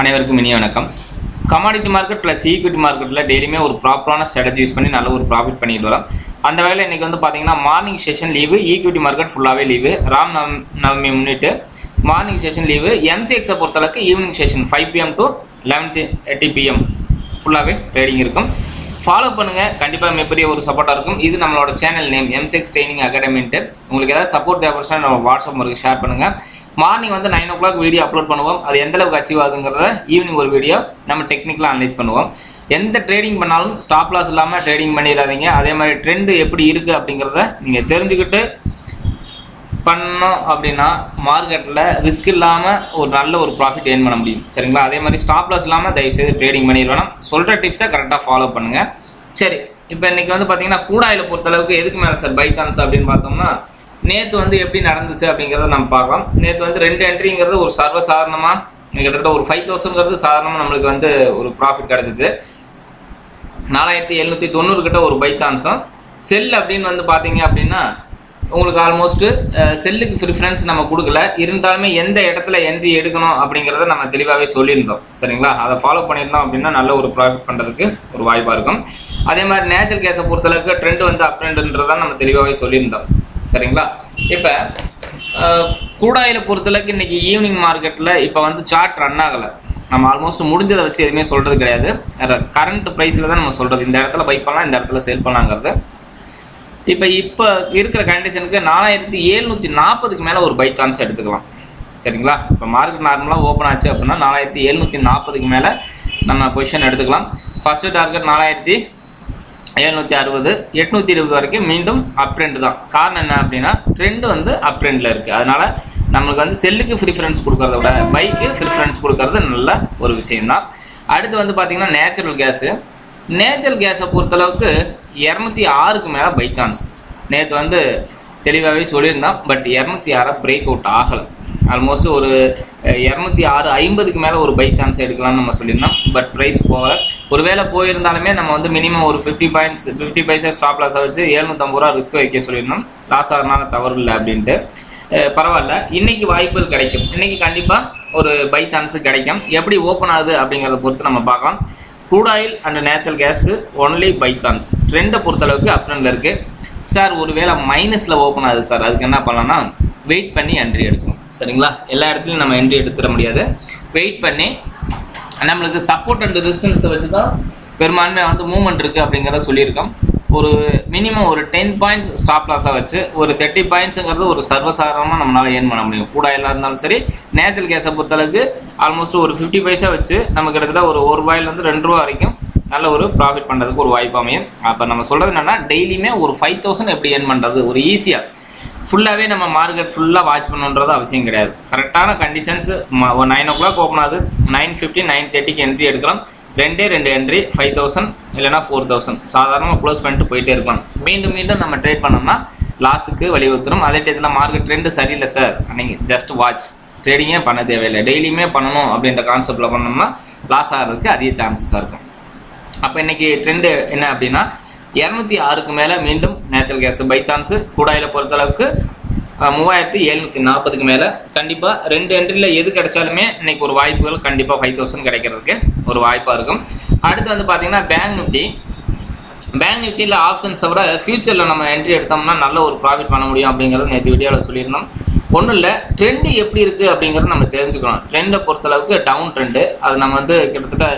அனைவருக்கும் இனிய வணக்கம். கமாடிட்டி மார்க்கெட் ப்ளஸ் ஈக்விட்டி மார்க்கெட்டில் டெய்லியுமே ஒரு ப்ராப்பரான ஸ்ட்ராட்டஜி யூஸ் பண்ணி நல்ல ஒரு ப்ராஃபிட் பண்ணிட்டு வரோம். அந்த வகையில் இன்றைக்கி வந்து பார்த்தீங்கன்னா morning session leave equity market ஃபுல்லாகவே லீவு ராம் நவ நவமி முன்னிட்டு மார்னிங் செஷன் லீவு எம்சிஎக்ஸை பொறுத்தளவுக்கு evening session five PM to eleven thirty PM ஃபுல்லாகவே ட்ரேடிங் இருக்கும். ஃபாலோ பண்ணுங்கள் கண்டிப்பாக மிகப்பெரிய ஒரு சப்போர்ட்டாக இருக்கும். இது நம்மளோட சேனல் நேம் எம்சிஎக்ஸ் ட்ரைனிங் அகாடமின்ட்டு உங்களுக்கு ஏதாவது சப்போர்ட் தேவைப்படுச்சுன்னா நம்ம வாட்ஸ்அப் உங்களுக்கு ஷேர் பண்ணுங்கள் மார்னிங் வந்து nine o'clock video upload பண்ணுவோம். அது எந்த அளவுக்கு அச்சீவ் ஆகுங்கிறத ஈவினிங் ஒரு வீடியோ நம்ம டெக்னிக்கலாக அனலைஸ் பண்ணுவோம். எந்த ட்ரேடிங் பண்ணாலும் ஸ்டாப் லாஸ் இல்லாமல் ட்ரேடிங் பண்ணிடாதீங்க. அதே மாதிரி ட்ரெண்டு எப்படி இருக்குது அப்படிங்கிறத நீங்கள் தெரிஞ்சுக்கிட்டு பண்ணோம் அப்படின்னா மார்க்கெட்டில் ரிஸ்க் இல்லாமல் ஒரு நல்ல ஒரு ப்ராஃபிட் ஏர்ன் பண்ண முடியும். சரிங்களா? அதே மாதிரி ஸ்டாப் லாஸ் இல்லாமல் தயவுசெய்து ட்ரேடிங் பண்ணிடணும் சொல்கிற டிப்ஸை கரெக்டாக ஃபாலோ பண்ணுங்கள் சரி. இப்போ இன்றைக்கி வந்து பார்த்தீங்கன்னா கூடாயில் பொறுத்தளவுக்கு எதுக்கு மேலே சார் பை சான்ஸ் அப்படின்னு பார்த்தோம்னா நேற்று வந்து எப்படி நடந்துச்சு அப்படிங்கிறத நம்ம பார்க்கலாம். நேற்று வந்து ரெண்டு என்ட்ரிங்கிறது ஒரு சர்வசாதாரணமாக கிட்டத்தட்ட ஒரு ஃபைவ் தௌசண்ட்ங்கிறது சாதாரணமாக நம்மளுக்கு வந்து ஒரு ப்ராஃபிட் கிடச்சிது. நாலாயிரத்தி எழுநூற்றி தொண்ணூறு கிட்ட ஒரு பை சான்ஸும் செல் அப்படின்னு வந்து பார்த்தீங்க அப்படின்னா உங்களுக்கு ஆல்மோஸ்ட்டு செல்லுக்கு ப்ரிஃபரன்ஸ் நம்ம கொடுக்கல. இருந்தாலுமே எந்த இடத்துல என்ட்ரி எடுக்கணும் அப்படிங்கிறத நம்ம தெளிவாகவே சொல்லியிருந்தோம். சரிங்களா? அதை ஃபாலோ பண்ணியிருந்தோம் அப்படின்னா நல்ல ஒரு ப்ராஃபிட் பண்ணுறதுக்கு ஒரு வாய்ப்பாக இருக்கும். அதே மாதிரி நேச்சுரல் கேஸை பொறுத்தளவுக்கு ட்ரெண்ட் வந்து அப் ட்ரெண்டுன்றதான் நம்ம தெளிவாகவே சொல்லியிருந்தோம். சரிங்களா? இப்போ கூடாயில் பொறுத்தளவுக்கு இன்றைக்கி ஈவினிங் மார்க்கெட்டில் இப்போ வந்து சார்ட் ரன் ஆகலை. நம்ம ஆல்மோஸ்ட் முடிஞ்சதை வச்சு எதுவுமே சொல்கிறது கிடையாது. கரண்ட் ப்ரைஸில் தான் நம்ம சொல்கிறது இந்த இடத்துல பை பண்ணலாம் இந்த இடத்துல சேல் பண்ணலாங்கிறது. இப்போ இப்போ இருக்கிற கண்டிஷனுக்கு நாலாயிரத்தி எழுநூற்றி நாற்பதுக்கு மேலே ஒரு பை சான்ஸ் எடுத்துக்கலாம். சரிங்களா? இப்போ மார்க்கெட் நார்மலாக ஓப்பன் ஆச்சு அப்படின்னா நாலாயிரத்தி எழுநூற்றி நாற்பதுக்கு மேலே நம்ம பொசிஷன் எடுத்துக்கலாம். ஃபஸ்ட்டு டார்கெட் நாலாயிரத்தி எழுநூற்றி அறுபது எட்நூற்றி இருபது வரைக்கும் மீண்டும் அப் ட்ரெண்ட் தான். காரணம் என்ன அப்படின்னா ட்ரெண்டு வந்து அப் ட்ரெண்டில் இருக்குது அதனால் நம்மளுக்கு வந்து செல்லுக்கு ப்ரிஃபரன்ஸ் கொடுக்கறத விட பைக்கு ப்ரிஃபரன்ஸ் கொடுக்கறது நல்ல ஒரு விஷயந்தான் அடுத்து வந்து பார்த்திங்கன்னா நேச்சுரல் கேஸு நேச்சுரல் கேஸை பொறுத்தளவுக்கு இரநூத்தி ஆறுக்கு மேலே பை சான்ஸ் நேற்று வந்து தெளிவாகவே சொல்லியிருந்தோம் பட் இரநூத்தி ஆறை பிரேக் அவுட் ஆகலை. ஆல்மோஸ்ட் ஒரு இரநூத்தி ஆறு ஐம்பதுக்கு மேலே ஒரு பை சான்ஸ் எடுக்கலாம்னு நம்ம சொல்லியிருந்தோம் பட் ப்ரைஸ் போகலை. ஒருவேளை போயிருந்தாலுமே நம்ம வந்து மினிமம் ஒரு fifty points fifty paisa stop லாஸை வச்சு எழுநூற்றம்பது ரூபா ரிஸ்க் வைக்க சொல்லியிருந்தோம் லாஸ் ஆகிறனால தவறு இல்லை அப்படின்ட்டு. பரவாயில்ல. இன்றைக்கி வாய்ப்புகள் கிடைக்கும். இன்றைக்கி கண்டிப்பாக ஒரு பை சான்ஸு கிடைக்கும். எப்படி ஓப்பன் ஆகுது அப்படிங்கிறத பொறுத்து நம்ம பார்க்கலாம். Crude oil and natural gas only by chance ட்ரெண்டை பொறுத்தளவுக்கு அப்ரண்டில் இருக்குது சார் ஒருவேளை மைனஸில் ஓப்பன் ஆகுது சார் அதுக்கு என்ன பண்ணலாம்னா வெயிட் பண்ணி என்ட்ரி எடுக்கணும். சரிங்களா? எல்லா இடத்துலையும் நம்ம என்ட்ரி எடுத்துட முடியாது. வெயிட் பண்ணி நம்மளுக்கு சப்போர்ட் அண்ட் ரெசிஸ்டன்ஸை வச்சு தான் பெரும்பான்மை வந்து மூவ்மெண்ட் இருக்குது அப்படிங்கிறத சொல்லியிருக்கோம். ஒரு மினிமம் ஒரு டென் பாயிண்ட்ஸ் ஸ்டாப் லாஸாக வச்சு ஒரு தேர்ட்டி பாயிண்ட்ஸுங்கிறது ஒரு சர்வசாதாரணமாக நம்மளால் ஏர்ன் பண்ண முடியும். கூட எல்லாம் இருந்தாலும் சரி நேச்சுரல் கேஸை பொறுத்தளவுக்கு ஆல்மோஸ்ட் ஒரு ஃபிஃப்டி பைசா வச்சு நம்ம கிட்டத்தட்ட ஒரு ஒரு ரூபாயிலேருந்து ரெண்டு ரூபா வரைக்கும் நல்ல ஒரு ப்ராஃபிட் பண்ணுறதுக்கு ஒரு வாய்ப்பு அமையும். அப்போ நம்ம சொல்கிறது என்னென்னா டெய்லியுமே ஒரு ஃபைவ் தௌசண்ட் எப்படி ஏர்ன் பண்ணுறது ஒரு ஈஸியாக ஃபுல்லாகவே நம்ம மார்க்கெட் ஃபுல்லாக வாட்ச் பண்ணுன்றது அவசியம் கிடையாது. கரெக்டான conditions nine o'clock open ஆகுது. நைன் ஃபிஃப்டி நைன் தேர்ட்டிக்கு என்ட்ரி எடுக்கலாம். ரெண்டே ரெண்டு என்ட்ரி ஃபைவ் தௌசண்ட் இல்லைனா ஃபோர் தௌசண்ட் சாதாரணமாக க்ளோஸ் பண்ணிட்டு போயிட்டே இருக்கலாம். மீண்டும் மீண்டும் நம்ம ட்ரேட் பண்ணோம்னா லாஸுக்கு வழிவகுத்துரும். அதே டயத்தில் மார்க்கெட் ட்ரெண்டு சரியில்லை சார் நீங்கள் ஜஸ்ட் வாட்ச் ட்ரேடிங்கே பண்ண தேவையில்லை. டெய்லியுமே பண்ணணும் அப்படின்ற கான்செப்டில் பண்ணோம்னா லாஸ் ஆகிறதுக்கு அதிக சான்சஸாக இருக்கும். அப்போ இன்றைக்கி ட்ரெண்டு என்ன அப்படின்னா இரநூத்தி ஆறுக்கு மேலே மீண்டும் நேச்சுரல் கேஸ் பை சான்ஸு கூடாயில் பொறுத்தளவுக்கு மூவாயிரத்தி எழுநூற்றி நாற்பதுக்கு மேலே. கண்டிப்பாக ரெண்டு என்ட்ரியில் எது கிடைச்சாலுமே இன்றைக்கி ஒரு வாய்ப்புகள் கண்டிப்பாக ஃபைவ் தௌசண்ட் கிடைக்கிறதுக்கு ஒரு வாய்ப்பாக இருக்கும். அடுத்து வந்து பார்த்திங்கன்னா பேங்க் நிஃப்டி பேங்க் நிஃப்டியில் ஆப்ஷன்ஸை விட ஃபியூச்சரில் நம்ம என்ட்ரி எடுத்தோம்னா நல்ல ஒரு ப்ராஃபிட் பண்ண முடியும் அப்படிங்கிறது நேற்று வீடியோவில் சொல்லியிருந்தோம். ஒன்றும் இல்லை ட்ரெண்டு எப்படி இருக்குது அப்படிங்கிறத நம்ம தெரிஞ்சுக்கணும். ட்ரெண்டை பொறுத்தளவுக்கு டவுன் ட்ரெண்டு அது நம்ம வந்து கிட்டத்தட்ட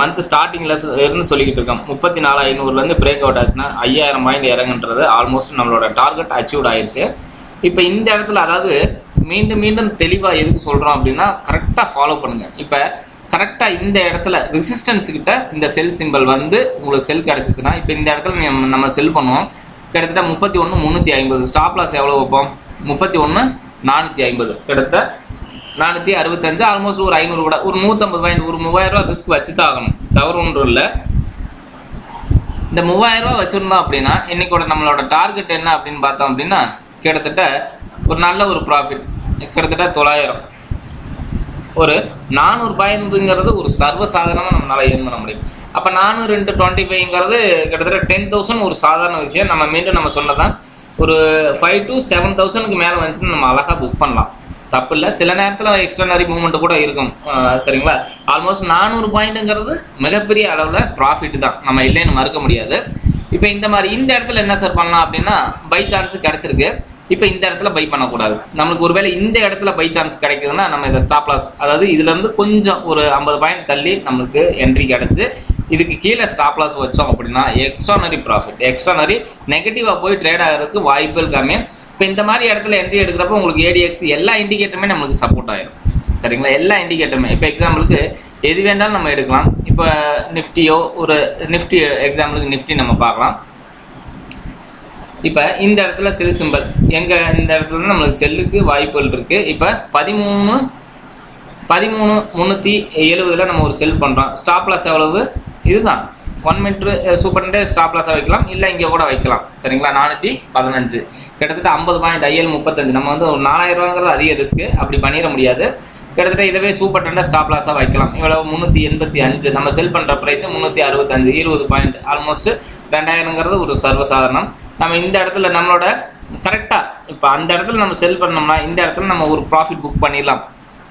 மந்த் ஸ்டார்டிங்கில் இருந்து சொல்லிக்கிட்டு இருக்கோம். முப்பத்தி நாலு ஐநூறுலேருந்து பிரேக் அவுட் ஆச்சுன்னா ஐயாயிரம் பாயிண்ட் இறங்குன்றது ஆல்மோஸ்ட் நம்மளோட டார்கெட் அச்சீவ்ட் ஆயிடுச்சு இப்போ இந்த இடத்துல அதாவது மீண்டும் மீண்டும் தெளிவாக எதுக்கு சொல்கிறோம் அப்படின்னா கரெக்டாக ஃபாலோ பண்ணுங்கள் இப்போ கரெக்டாக இந்த இடத்துல ரெசிஸ்டன்ஸுக்கிட்ட இந்த செல் சிம்பிள் வந்து உங்களுக்கு செல் கிடச்சிச்சுன்னா இப்போ இந்த இடத்துல நம்ம செல் பண்ணுவோம். கிட்டத்தட்ட முப்பத்தி ஒன்று முந்நூற்றி ஐம்பது. ஸ்டாப் லாஸ் எவ்வளோ வைப்போம்? முப்பத்தி ஒன்று நானூற்றி ஐம்பது. கிட்டத்தட்ட நானூற்றி அறுபத்தஞ்சு ஆல்மோஸ்ட் ஒரு ஐநூறு கூட. ஒரு நூற்றம்பது ரூபாய் ஒரு மூவாயிரரூவா ரிஸ்க் வச்சு தான் ஆகணும் தவறு ஒன்றும் இல்லை. இந்த மூவாயிரரூவா வச்சுருந்தோம் அப்படின்னா இன்றைக்கோட நம்மளோட டார்கெட் என்ன அப்படின்னு பார்த்தோம் அப்படின்னா கிட்டத்தட்ட ஒரு நல்ல ஒரு ப்ராஃபிட் கிட்டத்தட்ட தொள்ளாயிரம். ஒரு நானூறு ஒரு சர்வசாதாரணமாக நம்மளால் ஏர்ன் பண்ண முடியும். அப்போ நானூறு ரெண்டு டுவெண்ட்டி ஃபைவ்ங்கிறது கிட்டத்தட்ட டென் தௌசண்ட் ஒரு சாதாரண விஷயம். நம்ம மீண்டும் நம்ம சொன்னதான் ஒரு ஃபைவ் டு செவன் தௌசண்ட்க்கு மேலே வந்துச்சுன்னு நம்ம அழகாக புக் பண்ணலாம். தப்பு இல்லை சில நேரத்தில் எக்ஸ்ட்ரனரி மூமெண்ட் கூட இருக்கும். சரிங்களா? ஆல்மோஸ்ட் நானூறு பாயிண்ட்டுங்கிறது மிகப்பெரிய அளவில் ப்ராஃபிட் தான். நம்ம இல்லைன்னு மறுக்க முடியாது. இப்போ இந்த மாதிரி இந்த இடத்துல என்ன சார் பண்ணலாம் அப்படின்னா பை சான்ஸ் கிடச்சிருக்கு. இப்போ இந்த இடத்துல பை பண்ணக்கூடாது. நம்மளுக்கு ஒருவேளை இந்த இடத்துல பை சான்ஸ் கிடைக்குதுன்னா நம்ம இந்த ஸ்டாப் லாஸ் அதாவது இதுலேருந்து கொஞ்சம் ஒரு ஐம்பது பாயிண்ட் தள்ளி நம்மளுக்கு என்ட்ரி கிடச்சி இதுக்கு கீழே ஸ்டாப் லாஸ் வச்சோம் அப்படின்னா எக்ஸ்ட்ரானரி ப்ராஃபிட் எக்ஸ்ட்ரானரி நெகட்டிவாக போய் ட்ரேட் ஆகிறதுக்கு வாய்ப்புகள் இருக்காமே இப்போ இந்த மாதிரி இடத்துல என்ட்ரி எடுக்கிறப்போ உங்களுக்கு ஏடிஎக்ஸ் எல்லா இண்டிகேட்டருமே நம்மளுக்கு சப்போர்ட் ஆகிடும் சரிங்களா? எல்லா இண்டிகேட்டருமே இப்போ எக்ஸாம்பிளுக்கு எது வேண்டாலும் நம்ம எடுக்கலாம். இப்போ நிஃப்டியோ ஒரு நிஃப்டி எக்ஸாம்பிளுக்கு நிஃப்டி நம்ம பார்க்கலாம். இப்போ இந்த இடத்துல செல் சிம்பல் எங்கே இந்த இடத்துல நம்மளுக்கு செல்லுக்கு வாய்ப்புகள் இருக்குது இப்போ பதிமூணு பதிமூணு முந்நூற்றி எழுபதில் நம்ம ஒரு செல் பண்ணுறோம் ஸ்டாப் லாஸ் எவ்வளவு? இதுதான். One metre super day stop லாஸாக வைக்கலாம். இல்லை இங்கே கூட வைக்கலாம். சரிங்களா? நானூற்றி பதினஞ்சு. கிட்டத்தட்ட ஐம்பது பாயிண்ட் ஐஎல் முப்பத்தஞ்சு. நம்ம வந்து ஒரு நாலாயிரரூவாங்கிறது அதிக ரிஸ்க்கு அப்படி பண்ணிட முடியாது. கிட்டத்தட்ட இதவே சூப்பர் டெண்டர் ஸ்டாப் லாஸாக வைக்கலாம். இவ்வளவு முந்நூற்றி எண்பத்தி அஞ்சு. நம்ம செல் பண்ணுற ப்ரைஸு முந்நூற்றி அறுபத்தஞ்சு. இருபது பாயிண்ட் ஆல்மோஸ்ட் ரெண்டாயிரங்கிறது ஒரு சர்வசாதாரணம். நம்ம இந்த இடத்துல நம்மளோட கரெக்டாக இப்போ அந்த இடத்துல நம்ம செல் பண்ணோம்னா இந்த இடத்துல நம்ம ஒரு ப்ராஃபிட் புக் பண்ணிடலாம்.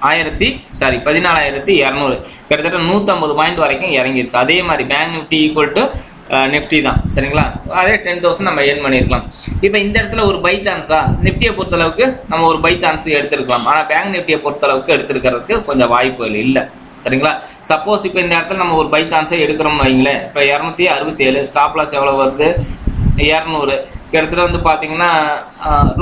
ஆயிரத்தி சாரி பதினாலாயிரத்தி இரநூறு. கிட்டத்தட்ட நூற்றம்பது பாயிண்ட் வரைக்கும் இறங்கிருச்சு. அதே மாதிரி bank Nifty equal to Nifty தான். சரிங்களா? அதே டென் தௌசண்ட் நம்ம ஏர்ன் பண்ணியிருக்கலாம் இப்போ இந்த இடத்துல ஒரு பை சான்ஸா நிஃப்டியை பொறுத்தளவுக்கு நம்ம ஒரு பை சான்ஸ் எடுத்துருக்கலாம். ஆனால் பேங்க் நிஃப்டியை பொறுத்தளவுக்கு எடுத்துருக்கிறதுக்கு கொஞ்சம் வாய்ப்புகள் இல்லை. சரிங்களா? சப்போஸ் இப்போ இந்த இடத்துல நம்ம ஒரு பை சான்ஸே எடுக்கிறோம்னு வைங்களேன். இப்போ இரநூத்தி அறுபத்தி ஏழு ஸ்டாப் லாஸ் எவ்வளோ வருது? இரநூறு. கிட்டத்தட்ட வந்து பார்த்தீங்கன்னா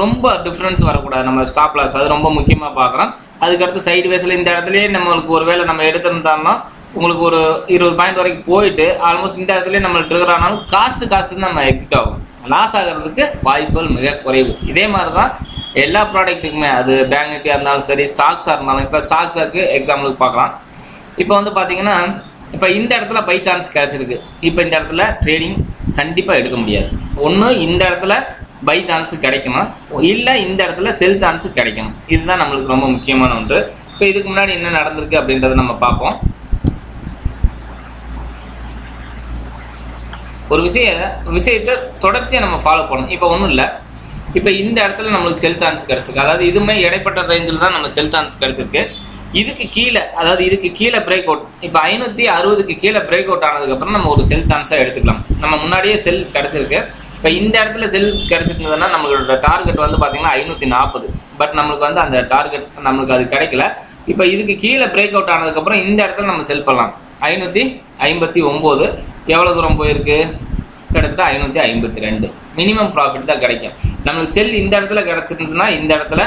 ரொம்ப டிஃப்ரென்ஸ் வரக்கூடாது. நம்ம ஸ்டாப் லாஸ் அது ரொம்ப முக்கியமாக பார்க்குறோம் அதுக்கடுத்து சைடு வேஸில் இந்த இடத்துலயே நம்மளுக்கு ஒரு வேளை நம்ம எடுத்திருந்தாலும் உங்களுக்கு ஒரு இருபது பாயிண்ட் வரைக்கும் போயிட்டு ஆல்மோஸ்ட் இந்த இடத்துலயே நம்ம ட்ரிகர் ஆனாலும் காஸ்ட்டு காஸ்ட் நம்ம எக்ஸிட் ஆகும். லாஸ் ஆகிறதுக்கு வாய்ப்புகள் மிக குறைவு. இதே மாதிரி தான் எல்லா ப்ராடக்ட்டுக்குமே அது பேங்க் நிஃப்டியாக இருந்தாலும் சரி ஸ்டாக்ஸாக இருந்தாலும் இப்போ ஸ்டாக்ஸாக்கு எக்ஸாம்பிளுக்கு பார்க்கலாம். இப்போ வந்து பார்த்தீங்கன்னா இப்போ இந்த இடத்துல பை சான்ஸ் கிடச்சிருக்கு. இப்போ இந்த இடத்துல ட்ரேடிங் கண்டிப்பாக எடுக்க முடியாது. ஒன்று இந்த இடத்துல பை சான்ஸு கிடைக்குமா? இல்லை இந்த இடத்துல செல் சான்ஸு கிடைக்கும்? இதுதான் நம்மளுக்கு ரொம்ப முக்கியமான ஒன்று. இப்போ இதுக்கு முன்னாடி என்ன நடந்திருக்கு அப்படின்றத நம்ம பார்ப்போம். ஒரு விஷய விஷயத்தை தொடர்ச்சியாக நம்ம ஃபாலோ பண்ணணும். இப்போ ஒன்றும் இல்லை. இப்போ இந்த இடத்துல நம்மளுக்கு செல் சான்ஸ் கிடச்சிருக்கு. அதாவது இதுவுமே இடைப்பட்ட ரேஞ்சில் தான் நம்ம செல் சான்ஸ் கிடச்சிருக்கு. இதுக்கு கீழே அதாவது இதுக்கு கீழே பிரேக் அவுட் இப்போ ஐநூற்றி அறுபதுக்கு கீழே பிரேக் அவுட் ஆனதுக்கப்புறம் நம்ம ஒரு செல் சான்ஸாக எடுத்துக்கலாம். நம்ம முன்னாடியே செல் கிடச்சிருக்கு. இப்போ இந்த இடத்துல செல் கிடச்சிருந்ததுன்னா நம்மளோட டார்கெட் வந்து பார்த்தீங்கன்னா ஐநூற்றி நாற்பது பட் நம்மளுக்கு வந்து அந்த டார்கெட் நம்மளுக்கு அது கிடைக்கல. இப்போ இதுக்கு கீழே பிரேக் அவுட் ஆனதுக்கப்புறம் இந்த இடத்துல நம்ம செல் பண்ணலாம். ஐநூற்றி ஐம்பத்தி ஒம்பது. எவ்வளோ தூரம் போயிருக்கு? கிட்டத்தட்ட ஐநூற்றி ஐம்பத்தி ரெண்டு மினிமம் ப்ராஃபிட் தான் கிடைக்கும். நம்மளுக்கு செல் இந்த இடத்துல கிடச்சிருந்ததுன்னா இந்த இடத்துல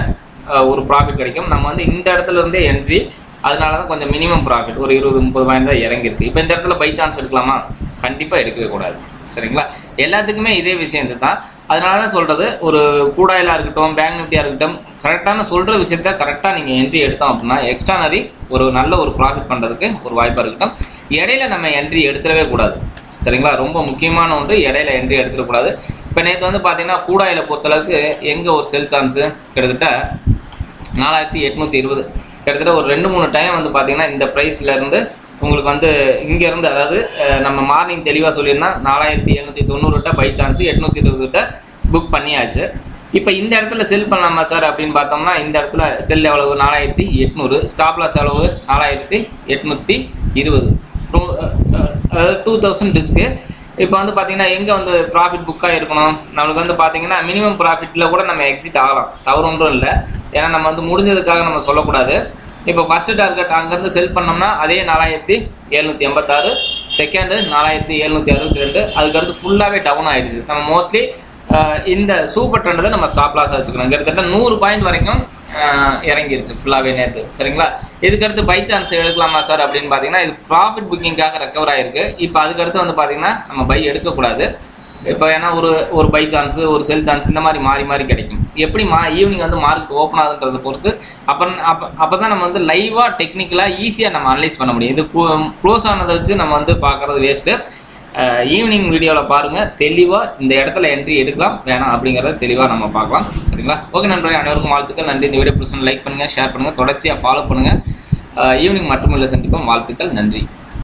ஒரு ப்ராஃபிட் கிடைக்கும். நம்ம வந்து இந்த இடத்துல இருந்தே என்ட்ரி அதனால தான் கொஞ்சம் மினிமம் ப்ராஃபிட் ஒரு இருபது முப்பது பாயிண்ட் தான் இறங்கியிருக்கு. இப்போ இந்த இடத்துல பை சான்ஸ் எடுக்கலாமா? கண்டிப்பாக எடுக்கவே கூடாது. சரிங்களா? எல்லாத்துக்குமே இதே விஷயம் தான் அதனால தான் சொல்கிறது ஒரு கூடாயிலாக இருக்கட்டும் பேங்க் நிஃப்டியாக இருக்கட்டும் கரெக்டான சொல்கிற விஷயத்த கரெக்டாக நீங்கள் என்ட்ரி எடுத்தோம் அப்படின்னா எக்ஸ்ட்ரானரி ஒரு நல்ல ஒரு ப்ராஃபிட் பண்ணுறதுக்கு ஒரு வாய்ப்பாக இருக்கட்டும். இடையில நம்ம என்ட்ரி எடுத்துடவே கூடாது. சரிங்களா? ரொம்ப முக்கியமான ஒன்று இடையில என்ட்ரி எடுத்துடக்கூடாது இப்போ நேற்று வந்து பார்த்தீங்கன்னா கூடாயில பொறுத்தளவுக்கு எங்கே ஒரு செல் சான்ஸு கிட்டத்தட்ட நாலாயிரத்தி எட்நூற்றி இருபது. கிட்டத்தட்ட ஒரு ரெண்டு மூணு டைம் வந்து பார்த்தீங்கன்னா இந்த ப்ரைஸ்லேருந்து உங்களுக்கு வந்து இங்கேருந்து அதாவது நம்ம மார்னிங் தெளிவாக சொல்லியிருந்தால் நாலாயிரத்தி எழுநூற்றி தொண்ணூறு கிட்ட பை சான்ஸ் எட்நூற்றி இருபது கிட்ட புக் பண்ணியாச்சு. இப்போ இந்த இடத்துல செல் பண்ணலாமா சார் அப்படின்னு பார்த்தோம்னா இந்த இடத்துல செல் எவ்வளவு? நாலாயிரத்தி எட்நூறு. ஸ்டாப் லாஸ் எவ்வளவு? நாலாயிரத்தி எட்நூற்றி இருபது. அதாவது டூ தௌசண்ட் ரிஸ்க்கு இப்போ வந்து பார்த்தீங்கன்னா எங்கே வந்து ப்ராஃபிட் புக்காக இருக்கணும்? நம்மளுக்கு வந்து பார்த்தீங்கன்னா மினிமம் ப்ராஃபிட்டில் கூட நம்ம எக்ஸிட் ஆகலாம். தவறு ஒன்றும் இல்லை. ஏன்னா நம்ம வந்து முடிஞ்சதுக்காக நம்ம சொல்லக்கூடாது. இப்போ ஃபஸ்ட்டு டார்கெட் அங்கேருந்து செல் பண்ணோம்னா அதே நாலாயிரத்தி எழுநூற்றி எண்பத்தாறு செகண்டு நாலாயிரத்தி எழுநூற்றி அறுபத்தி ரெண்டு அதுக்கடுத்து ஃபுல்லாகவே டவுன் ஆகிடுச்சு நம்ம மோஸ்ட்லி இந்த சூப்பர் ட்ரெண்டை நம்ம ஸ்டாப் லாஸாக வச்சுக்கணும். கிட்டத்தட்ட நூறு பாயிண்ட் வரைக்கும் இறங்கிருச்சு ஃபுல்லாகவே நேற்று சரிங்களா? இதுக்கடுத்து பை சான்ஸ் எடுக்கலாமா சார் அப்படின்னு பார்த்தீங்கன்னா இது ப்ராஃபிட் புக்கிங்காக ரெக்கவர் ஆகிருக்கு இப்போ அதுக்கடுத்து வந்து பார்த்தீங்கன்னா நம்ம பை எடுக்கக்கூடாது. இப்போ ஏன்னா ஒரு ஒரு பை சான்ஸு ஒரு செல் சான்ஸ் இந்த மாதிரி மாறி மாறி கிடைக்கும். எப்படி மா ஈவினிங் வந்து மார்க்கெட் ஓப்பன் ஆகுதுன்றதை பொறுத்து அப்போ அப்போ அப்போ தான் நம்ம வந்து லைவாக டெக்னிக்கலாக ஈஸியாக நம்ம அனலைஸ் பண்ண முடியும். இது க்ளோஸ் ஆனதை வச்சு நம்ம வந்து பார்க்குறது வேஸ்ட்டு ஈவினிங் வீடியோவில் பாருங்கள் தெளிவாக இந்த இடத்துல என்ட்ரி எடுக்கலாம். வேணாம் அப்படிங்கிறத தெளிவாக நம்ம பார்க்கலாம். சரிங்களா? ஓகே நண்பர்களே அனைவருக்கும் வாழ்த்துக்கள். நன்றி. இந்த வீடியோ பிடிச்சா லைக் பண்ணுங்கள் ஷேர் பண்ணுங்கள் தொடர்ச்சியாக ஃபாலோ பண்ணுங்கள் ஈவினிங் மட்டுமில்லை சந்திப்போம். வாழ்த்துக்கள். நன்றி.